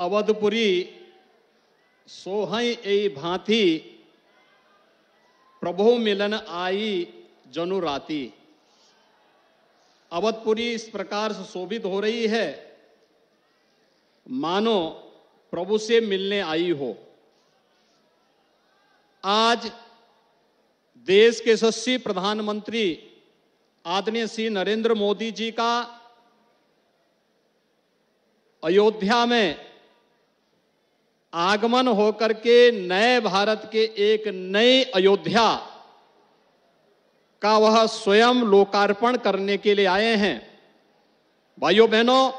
अवधपुरी, सोहई ए भांति प्रभु मिलन आई जनु राती। अवधपुरी इस प्रकार से शोभित हो रही है, मानो प्रभु से मिलने आई हो। आज देश के यशस्वी प्रधानमंत्री आदरणीय श्री नरेंद्र मोदी जी का अयोध्या में आगमन होकर के नए भारत के एक नई अयोध्या का वह स्वयं लोकार्पण करने के लिए आए हैं। भाइयों बहनों,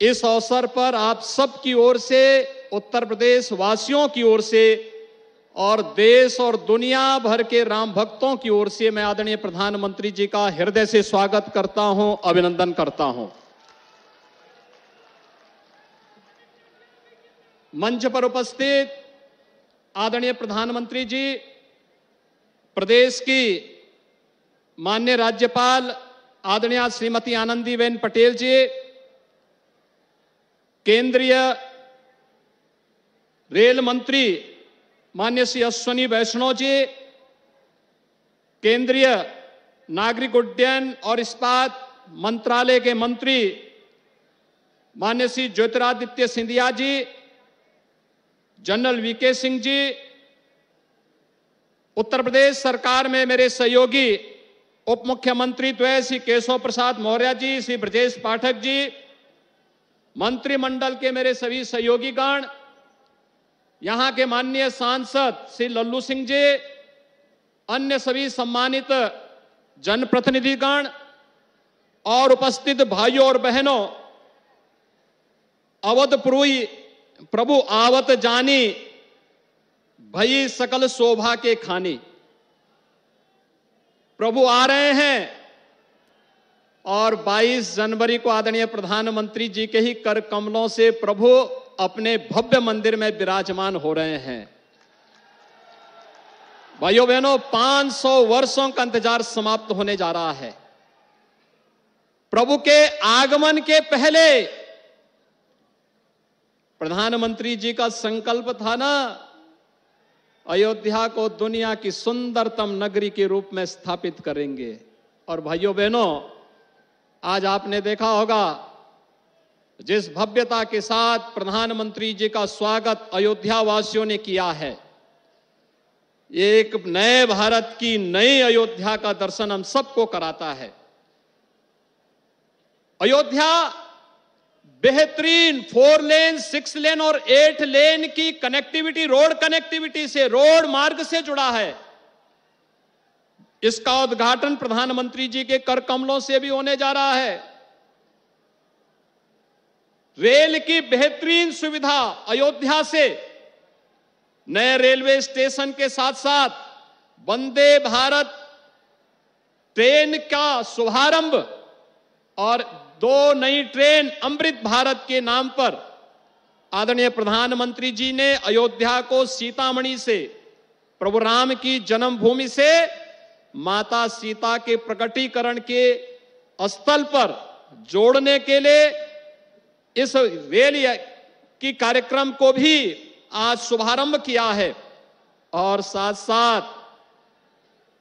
इस अवसर पर आप सबकी ओर से, उत्तर प्रदेश वासियों की ओर से और देश और दुनिया भर के राम भक्तों की ओर से मैं आदरणीय प्रधानमंत्री जी का हृदय से स्वागत करता हूँ, अभिनंदन करता हूँ। मंच पर उपस्थित आदरणीय प्रधानमंत्री जी, प्रदेश की मान्य राज्यपाल आदरणीय श्रीमती आनंदीबेन पटेल जी, केंद्रीय रेल मंत्री मान्य श्री अश्वनी वैष्णव जी, केंद्रीय नागरिक उड्डयन और इस्पात मंत्रालय के मंत्री मान्य Shri Jyotiraditya Scindia ji general V K Singh ji, Uttar Pradesh सरकार में मेरे सहयोगी उप मुख्यमंत्री द्वय श्री केशव प्रसाद मौर्य जी, श्री ब्रजेश पाठक जी, मंत्रिमंडल के मेरे सभी सहयोगी गण यहाँ के माननीय सांसद श्री लल्लू सिंह जी, अन्य सभी सम्मानित जनप्रतिनिधिगण और उपस्थित भाइयों और बहनों अवधपुरी प्रभु आवत जानी, भई सकल शोभा के खानी। प्रभु आ रहे हैं और 22 जनवरी को आदरणीय प्रधानमंत्री जी के ही कर कमलों से प्रभु अपने भव्य मंदिर में विराजमान हो रहे हैं। भाइयों बहनों 500 वर्षों का इंतज़ार समाप्त होने जा रहा है। प्रभु के आगमन के पहले प्रधानमंत्री जी का संकल्प था ना, अयोध्या को दुनिया की सुंदरतम नगरी के रूप में स्थापित करेंगे। और भाइयों बहनों आज आपने देखा होगा, जिस भव्यता के साथ प्रधानमंत्री जी का स्वागत अयोध्या वासियों ने किया है एक नए भारत की नई अयोध्या का दर्शन हम सबको कराता है। अयोध्या बेहतरीन फोर लेन, सिक्स लेन और एट लेन की कनेक्टिविटी रोड कनेक्टिविटी से रोड मार्ग से जुड़ा है। इसका उद्घाटन प्रधानमंत्री जी के कर कमलों से भी होने जा रहा है। रेल की बेहतरीन सुविधा अयोध्या से, नए रेलवे स्टेशन के साथ साथ वंदे भारत ट्रेन का शुभारंभ और दो नई ट्रेन अमृत भारत के नाम पर आदरणीय प्रधानमंत्री जी ने अयोध्या को सीतामढ़ी से, प्रभु राम की जन्मभूमि से, माता सीता के प्रकटीकरण के स्थल पर जोड़ने के लिए इस रेल की कार्यक्रम को भी आज शुभारंभ किया है। और साथ साथ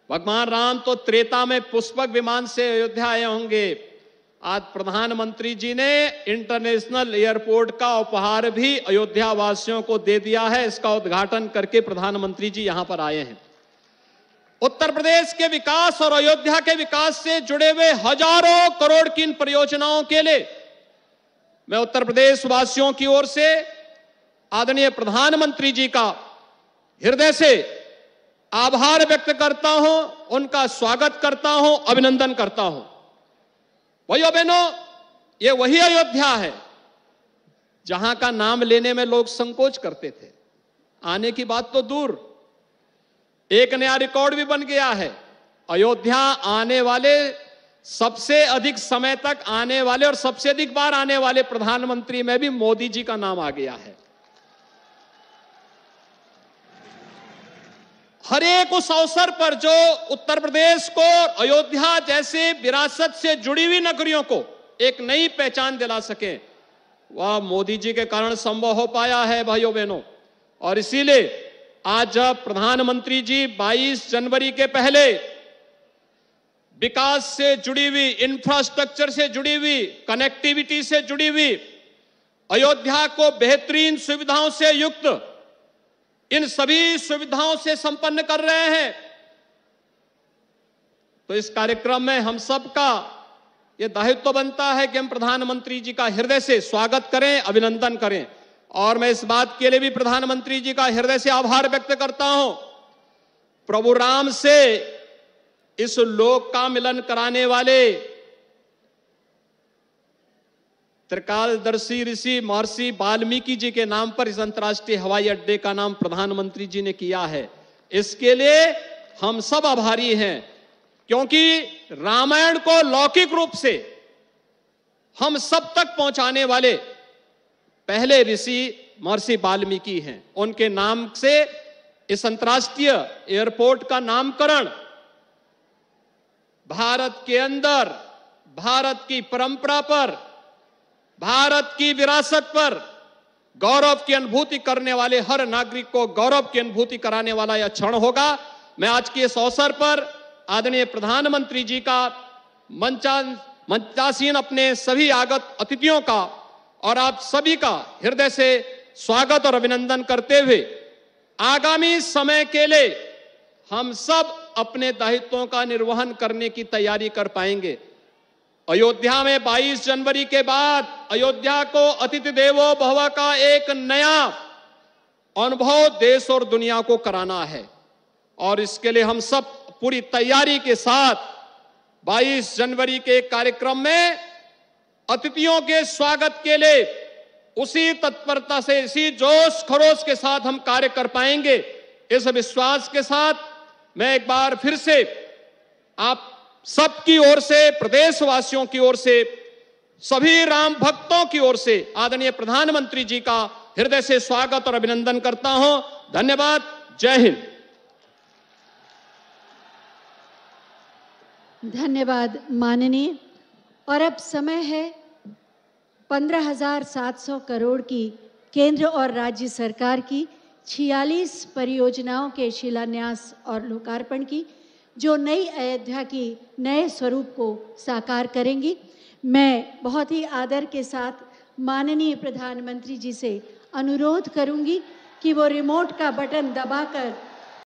भगवान राम तो त्रेता में पुष्पक विमान से अयोध्या आए होंगे। आज प्रधानमंत्री जी ने इंटरनेशनल एयरपोर्ट का उपहार भी अयोध्या वासियों को दे दिया है। इसका उद्घाटन करके प्रधानमंत्री जी यहाँ पर आए हैं। उत्तर प्रदेश के विकास और अयोध्या के विकास से जुड़े हुए हज़ारों करोड़ की इन परियोजनाओं के लिए मैं उत्तर प्रदेश वासियों की ओर से आदरणीय प्रधानमंत्री जी का हृदय से आभार व्यक्त करता हूँ, उनका स्वागत करता हूँ, अभिनंदन करता हूँ। भाइयों बहनों ये वही अयोध्या है, जहाँ का नाम लेने में लोग संकोच करते थे। आने की बात तो दूर। एक नया रिकॉर्ड भी बन गया है। अयोध्या आने वाले सबसे अधिक समय तक आने वाले और सबसे अधिक बार आने वाले प्रधानमंत्री में भी मोदी जी का नाम आ गया है। हर एक उस अवसर पर जो उत्तर प्रदेश को अयोध्या जैसे विरासत से जुड़ी हुई नगरियों को एक नई पहचान दिला सके। वह, मोदी जी के कारण संभव हो पाया है, भाइयों बहनों। और इसीलिए आज जब प्रधानमंत्री जी 22 जनवरी के पहले विकास से जुड़ी हुई इंफ्रास्ट्रक्चर से जुड़ी हुई कनेक्टिविटी से जुड़ी हुई, अयोध्या को बेहतरीन सुविधाओं से युक्त इन सभी सुविधाओं से संपन्न कर रहे हैं। तो इस कार्यक्रम में हम सबका यह दायित्व तो बनता है कि हम प्रधानमंत्री जी का हृदय से स्वागत करें, अभिनंदन करें। और मैं इस बात के लिए भी प्रधानमंत्री जी का हृदय से आभार व्यक्त करता हूँ। प्रभु राम से इस लोक का मिलन कराने वाले त्रिकालदर्शी ऋषि महर्षि वाल्मीकि जी के नाम पर इस अंतर्राष्ट्रीय हवाई अड्डे का नाम प्रधानमंत्री जी ने किया है। इसके लिए हम सब आभारी हैं, क्योंकि रामायण को लौकिक रूप से हम सब तक पहुँचाने वाले पहले ऋषि महर्षि वाल्मीकि हैं। उनके नाम से इस अंतर्राष्ट्रीय एयरपोर्ट का नामकरण भारत के अंदर, भारत की परंपरा पर भारत की विरासत पर गौरव की अनुभूति करने वाले हर नागरिक को गौरव की अनुभूति कराने वाला यह क्षण होगा। मैं आज के इस अवसर पर आदरणीय प्रधानमंत्री जी का मंचा, मंचासीन अपने सभी आगत अतिथियों का और आप सभी का हृदय से स्वागत और अभिनंदन करते हुए आगामी समय के लिए हम सब अपने दायित्वों का निर्वहन करने की तैयारी कर पाएँगे। अयोध्या में 22 जनवरी के बाद अयोध्या को अतिथि देवो भव का एक नया अनुभव देश और दुनिया को कराना है। और इसके लिए हम सब पूरी तैयारी के साथ 22 जनवरी के कार्यक्रम में अतिथियों के स्वागत के लिए उसी तत्परता से, इसी जोश खरोश के साथ हम कार्य कर पाएँगे। इस विश्वास के साथ मैं एक बार फिर से आप सबकी ओर से, प्रदेशवासियों की ओर से, सभी राम भक्तों की ओर से आदरणीय प्रधानमंत्री जी का हृदय से स्वागत और अभिनंदन करता हूँ। धन्यवाद। जय हिंद। धन्यवाद माननीय। और अब समय है पंद्रह हज़ार सात सौ करोड़ की केंद्र और राज्य सरकार की छियालीस परियोजनाओं के शिलान्यास और लोकार्पण की। जो नई अयोध्या की नए स्वरूप को साकार करेंगी। मैं बहुत ही आदर के साथ माननीय प्रधानमंत्री जी से अनुरोध करूँगी कि वो रिमोट का बटन दबाकर